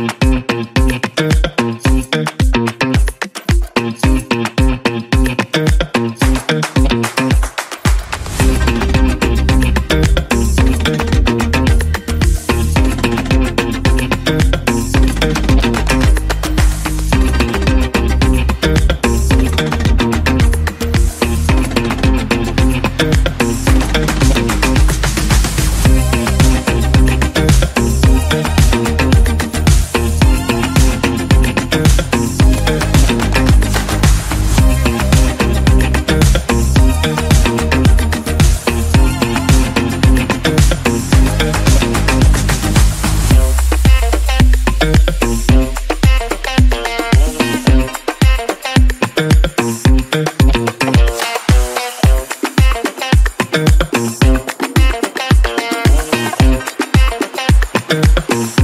Yeah. Yeah.